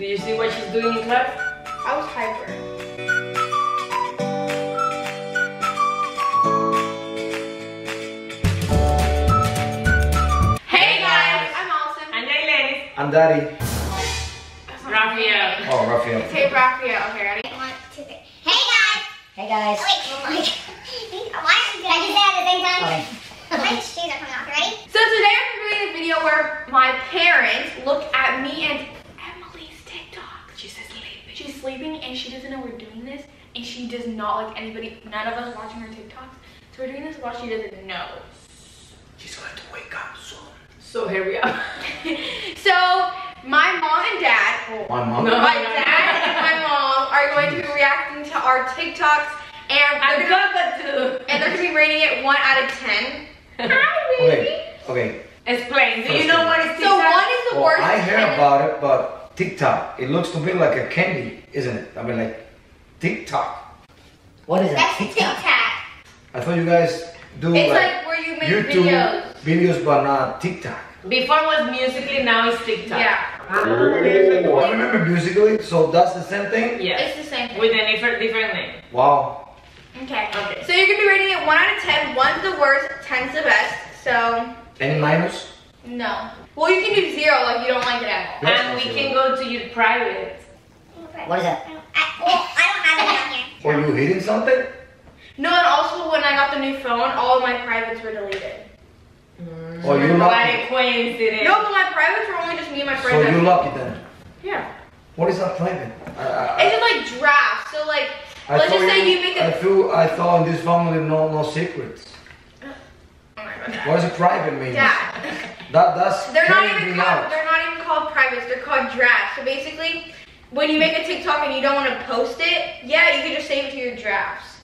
Do you see what she's doing in class? I was hyper. Hey guys, I'm Alisson. And Lenny. I'm Daddy. Raphael. Oh, Raphael. Hey Raphael. Okay, ready? One, two, three. Hey guys! Hey guys. Oh, wait, oh my god. Why did I just say at the same time? My shoes are coming off. Ready? So today I'm doing a video where my parents look at me and Emily's TikTok. She's sleeping. And she doesn't know we're doing this and she does not like anybody, none of us watching her TikToks. So we're doing this while she doesn't know. She's going to wake up soon. So here we are. so my mom and dad, My mom? No. my dad and my mom are going to be reacting to our TikToks and I'm they're gonna, gonna and they're gonna be rating it one out of ten. Hi, baby. Okay, okay. Explain. Do you First know thing. what is So TikTok? one is the Well, worst. I heard 10 about it, but TikTok, it looks to me like a candy, isn't it? I mean, like TikTok. What is That's that? Tic TikTok? Tac. I thought you guys do It's like, like where you make YouTube videos. videos, but not TikTok. Before was musically, now it's TikTok. Yeah. Ah. Oh, I remember musically, so that's the same thing? Yeah. It's the same thing. With a different different name. Wow. Okay. Okay. So you're gonna be rating it one out of ten. One's the worst, ten's the best. So Any minus? No. Well, you can do zero if you don't like it at all. Yes, and we that's can go to your private. What is that? I, well, I don't have it down here. Or you hitting something? No, and also when I got the new phone, all of my privates were deleted. Mm. Oh, you're lucky? a coincidence. No, but my privates were only just me and my friends. So friends. you lucky then. Yeah. What is that private? I, I, It's just like drafts. So like, I let's just say you make I a. feel I thought in this family no no secrets. Oh my god. What does a private mean? Dad. That that's They're not even called. out. They're not even called privates. They're called drafts. So basically, when you make a TikTok and you don't want to post it, yeah, you can just save it to your drafts.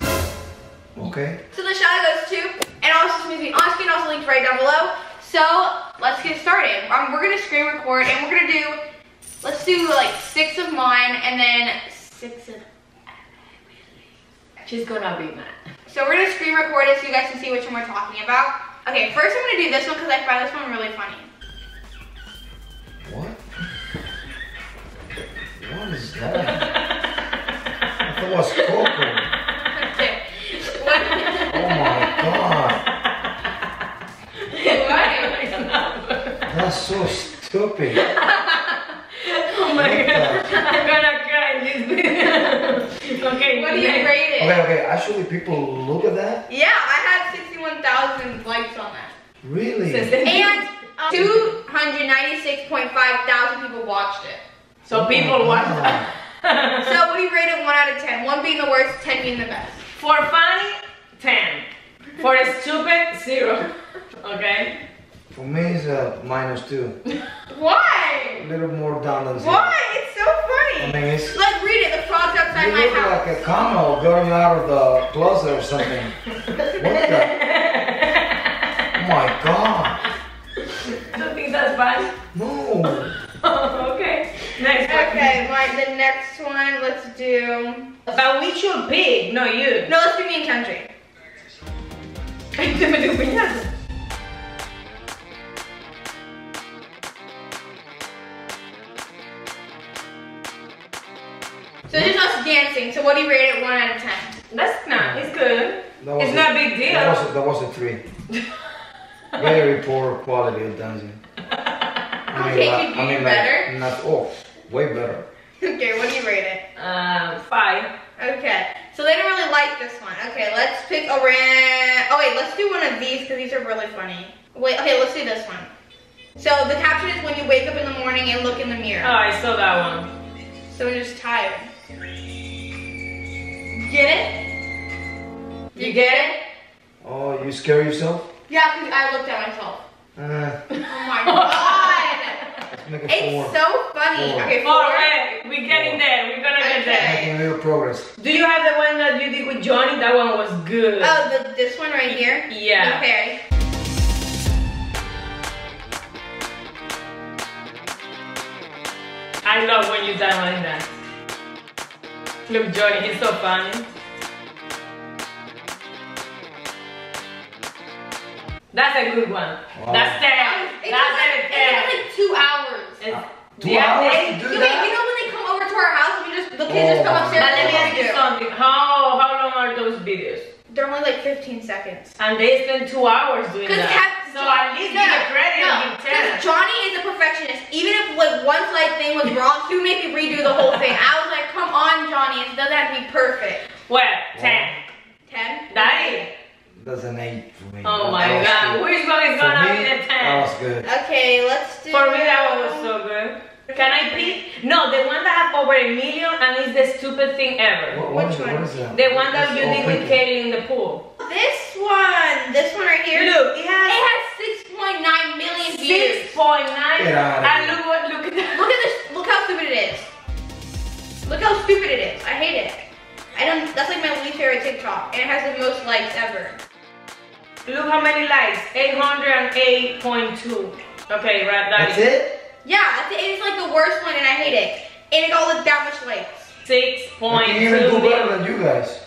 Okay. So the shout out goes to, and also to me on screen, also linked right down below. So let's get started. Um, we're gonna screen record, and we're gonna do, let's do like six of mine, and then six of. She's gonna be mad. So we're gonna screen record it so you guys can see which one we're talking about. Okay, first I'm gonna do this one because I find this one really funny. What? What is that? I thought it was cocoa. Okay. What? Oh my god. What? That's so stupid. Oh my What god. the- I'm gonna cry this video. okay. What do you next. rate it? Okay, okay. Actually, people look at that. Yeah, I had 61,000 likes on that. Really? And um, 296.5 thousand people watched it. So Oh people watched watch God. So we do you rate it 1 out of 10? 1 being the worst, 10 being the best. For funny, 10. For stupid, 0. Okay? For me, it's a minus two. Why? A little more down than zero. Why? It's so funny. I funny. mean, it's. Let's read it. The frog's outside You my look house. like a camel going out of the closet or something. What the? Oh my god. Don't think that's bad. No. okay. Next. Okay, my, the next one, let's do... But we should pick, no you. No, let's do me and country. Te metí un piñazo. So this is us dancing. So what do you rate it 1 out of 10? That's not, it's good. That It's a- not a big deal. That was a, that was a three. Very poor quality of dancing. I Okay, like- could you I mean, do like. Not, oh, way better. Okay, what do you rate it? Um, five. Okay, so they don't really like this one. Okay, let's pick a ran. Oh wait, let's do one of these because these are really funny. Wait, okay, let's do this one. So the caption is when you wake up in the morning and look in the mirror. Oh. I saw that one. So we're just tired. Get it? You get it? Oh, you scare yourself? Yeah, because I looked at myself. Uh, Oh my god! let's make a it's four. so funny. Four. Okay, four. All right, we're getting there. We're gonna get there. Okay. Making little progress. Do you have the one that you did with Johnny? That one was good. Oh, the, this one right here? Yeah. Okay. I love when you dance like that. Look, Johnny, he's so funny. That's a good one. Wow. That's 10. It That's like, it took like two hours. It's- uh, Two yeah, hours they- to do You, that? you know when they kids just come Oh, upstairs But let and me ask do. you something. How how long are those videos? They're only like 15 seconds. And they spend two hours doing Because that. so at least no, give a credit no, and give because Johnny is a perfectionist. Even if like one slight thing was wrong, he would make me redo the whole thing. I was like, come on, Johnny, it doesn't have to be perfect. Well, ten. 10? Daddy. That's an eight for me. Oh my god. Good. Which one is For gonna me, be the that was good. Okay, let's do. For me, that one was so good. Can I pick? No, the one that has over a million and is the stupid thing ever. What, what Which is, one? What is that? The one that That's you did with picture. Kaylee in the pool. This one, this one right here. Look, it It has has 6.9 million views. six point nine. Get outta And look what look at that. Look at this. Look how stupid it is. Look how stupid it is. I hate it. I don't. That's like my least favorite TikTok, and it has the most likes ever. Look how many likes. Eight hundred and eight point two. Okay, right. That's Daddy. it? Yeah, that's it. it's like the worst one, and I hate it. And it got like that much likes. Six I point can even do better than you guys.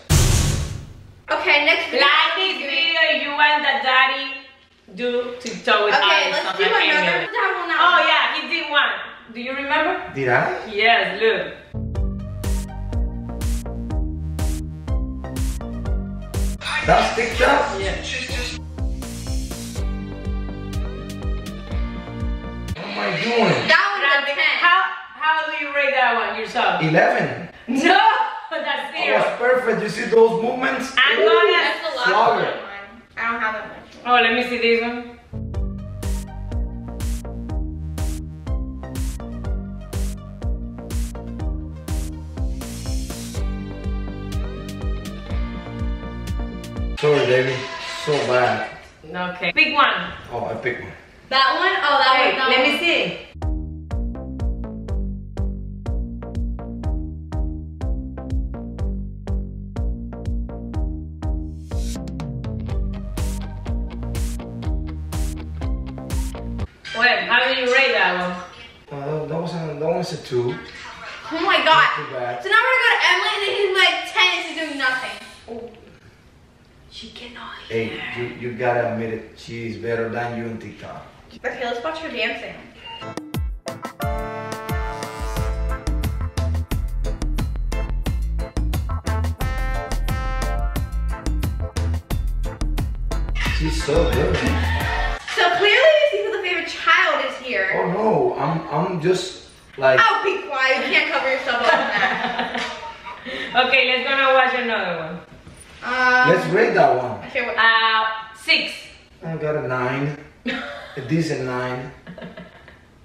Okay, next video. Like this video you want the daddy do TikTok with Okay, eyes let's do the another. camera. Let's have one now. Oh yeah, he did one. Do you remember? Did I? Yes, look. That's TikTok? Yeah. Am I doing? That one's a Rabbit, 10. How how do you rate that one yourself? 11. No, that's That zero. was perfect. You see those movements? I'm Ooh. gonna. That's the last Slaughter. one. I don't have that much. Oh, let me see this one. Sorry, baby. So bad. Okay. Big one. Oh, I picked one. That one? Oh, that Hey, one. That let one. me see. Well, how did you rate that one? Uh, that was a, that was a two. Oh my Not god. too bad. So now we're gonna go to Emily, and then he's like 10 and she's doing nothing. Oh. She cannot hear. Hey, you, you gotta admit it. She's better than you in TikTok. Okay, let's watch her dancing. She's so good. So clearly you see who the favorite child is here. Oh no, I'm I'm just like Oh, be quiet. You can't cover yourself up in that. Okay, let's gonna watch another one. Um, let's rate that one. okay, what? Uh, six. I got a nine. A decent nine.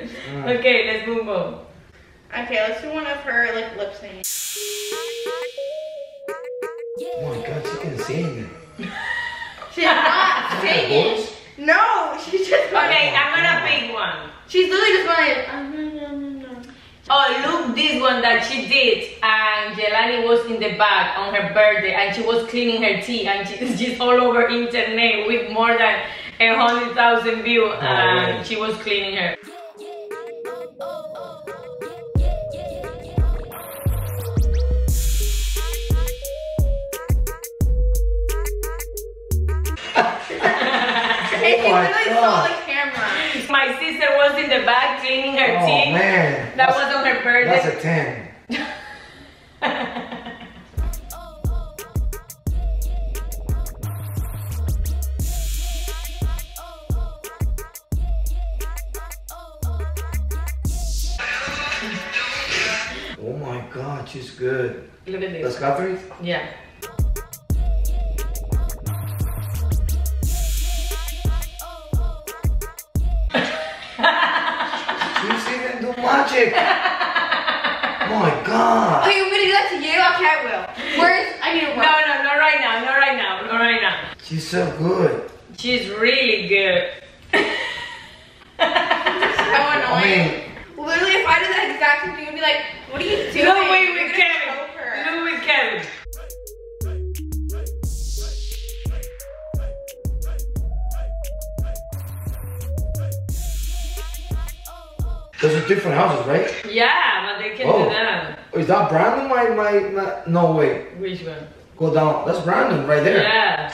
Mm. Okay, let's move on. Okay, let's do one of her like lip singing. Oh my god, she can sing. She's not Her singing. No, she's just Okay, I'm gonna pick one. She's literally just going. "Um, no, no, no, no." Oh, look this one that she did. And Jelani was in the back on her birthday and she was cleaning her teeth and she, she's all over internet with more than a hundred thousand view oh, and she was cleaning her. oh my, God. my sister was in the back cleaning her oh, teeth. Man. That that's, was on her birthday. That's a 10. God, she's good. Look at That's this. Catherine? Yeah. She's even do magic. Oh my god. Okay, you want me to do that to you? Okay, I will. Where's I need to No, no, not right now, not right now, not right now. She's so good. She's really good. So I annoying. mean, Literally, if I did that exact same thing, you'd be like, "What are you doing?" Look with You're with gonna Kevin. choke her. Look with Kevin. those are different houses, right? Yeah, but they can Oh. do that. Oh, is that Brandon? My, my, my, no, wait. Which one? Go down. That's Brandon right there. Yeah.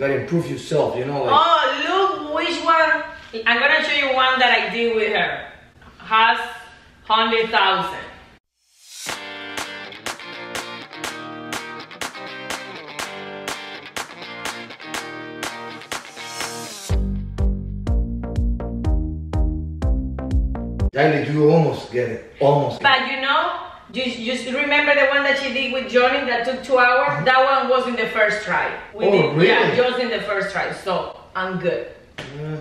Gotta improve yourself, you know, like. Oh, look which one. I'm gonna show you one that I did with her. Has hundred thousand. Riley, you almost get it. Almost. But you know, just just remember the one that she did with Johnny that took two hours. That one was in the first try. We Oh, did, Yeah, just in the first try. So I'm good. Yeah.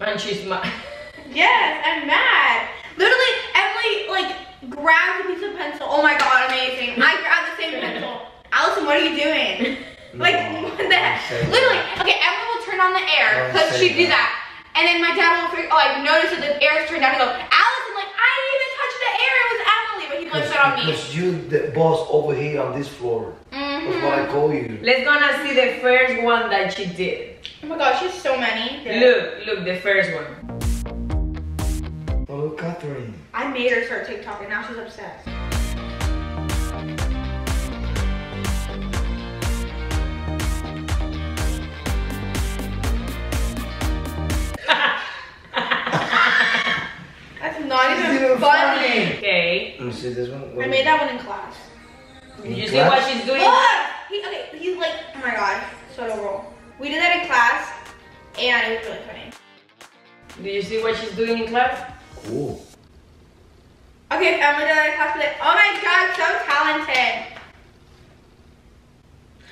And she's mad. Yes, I'm mad. Literally, Emily like grabbed a piece of pencil. Oh my god, amazing! I grabbed the same pencil. Alisson, what are you doing? Like No, what the heck? Literally, that. okay. Emily will turn on the air Don't because say she do that. that, and then my dad will figure, oh, like notice that the air is turned down and go, Alisson, like I didn't even touch the air. It was Emily, but he blames it on me. Because you the boss over here on this floor. That's what I mm-hmm. call you. Let's gonna see the first one that she did. Oh my gosh, she's so many. Look, look, the first one. Hello, Catherine. I made her start TikTok, and now she's obsessed. That's not It's even even funny. funny. Okay. Let me see this one. I made that one in class. Did In you see what she's doing? Look! He, okay, he's like, oh my god, soda roll. We did that in class, and it was really funny. Did you see what she's doing in class? Cool. Okay, if Emma did that in class, be like, oh my god, so talented.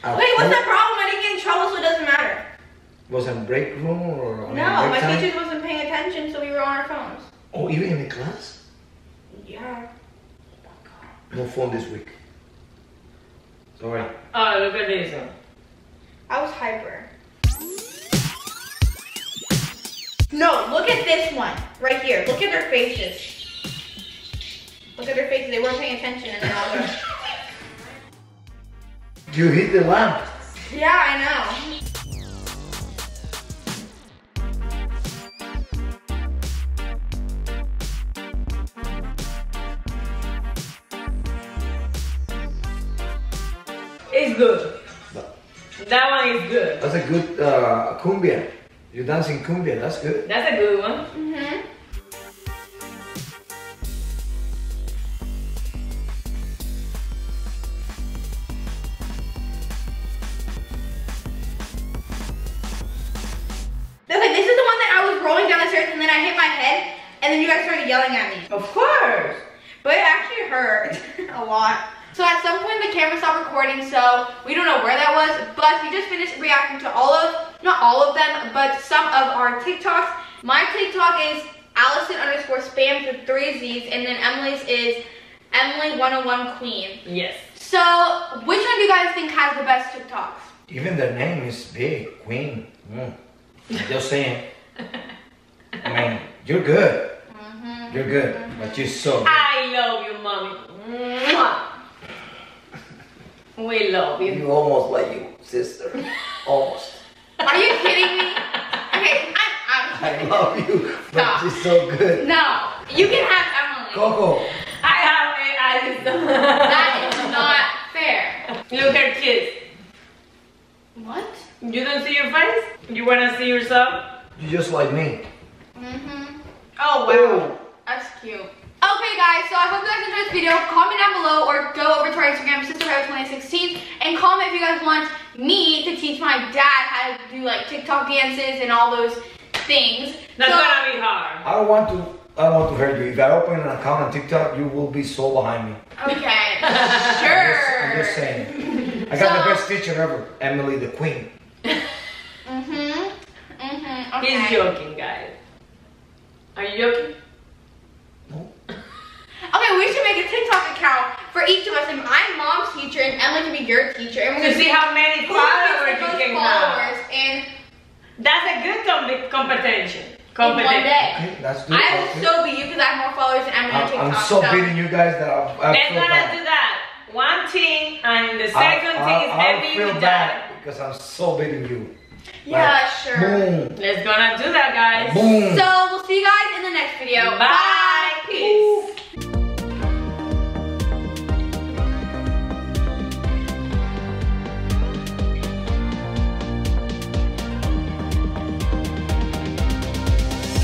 Uh, Wait, what's who- the problem? I didn't get in trouble, so it doesn't matter. Was it break room or? I No, break my time? teacher wasn't paying attention, so we were on our phones. Oh, even in the class? Yeah. No phone this week. Sorry. Ah, oh, look at this one. I was hyper. No, look at this one right here. Look at their faces. Look at their faces. They weren't paying attention, and then all the. You hit the lamp. Yeah, I know. It's good. But That one is good. That's a good uh, cumbia. You're dancing cumbia. That's good. That's a good one. Mhm. They're this is the one that I was rolling down the stairs and then I hit my head and then you guys started yelling at me. Of course. But it actually hurt a lot. So at some point the camera stopped recording, so we don't know where that was, but we just finished reacting to all of, not all of them, but some of our TikToks. My TikTok is Alisson underscore spam with three Z's, and then Emily's is Emily101 Queen. Yes. So which one do you guys think has the best TikToks? Even the name is big. Queen. Mm. I'm Just saying. I mean, you're good. Mm-hmm. You're good. But you're so good. I love you, mommy. Mwah. We love you. You almost like you, sister. Almost. Are you kidding me? Okay, I'm, I'm I love you, but Stop. you're so good. No, you can have Emily. Coco. I have it. That I is not fair. Look at kids. What? You don't see your face? You wanna see yourself? You're just like me. Mm-hmm. Oh, wow. That's cute. Okay, guys, so I hope you guys enjoyed this video. Comment down below or go over to our Instagram, sisterhood2016, and comment if you guys want me to teach my dad how to do like TikTok dances and all those things. That's So- gonna be hard. I don't want to. I don't want to hurt you. If I open an account on TikTok, you will be so behind me. Okay, I'm just, sure. I'm just saying. I got So- the best teacher ever, Emily the Queen. Mm-hmm. Mm-hmm. Okay. He's joking, guys. Are you joking? No. Okay, we should make a TikTok account for each of us, and I'm mom's teacher, and Emily can be your teacher, and we're To gonna see how many followers the you most can have. and That's a good com- competition. Competition. Okay, that's good. I will Okay. so beat you because I have more followers than Emily on I'm, TikTok. I'm so beating you guys that I, I Let's feel gonna do that. One team and the second I- team is I Emmy feel with bad that. because I'm so beating you. Yeah, Like, sure. Boom. Let's gonna do that, guys. Boom. So we'll see you guys in the next video. Bye.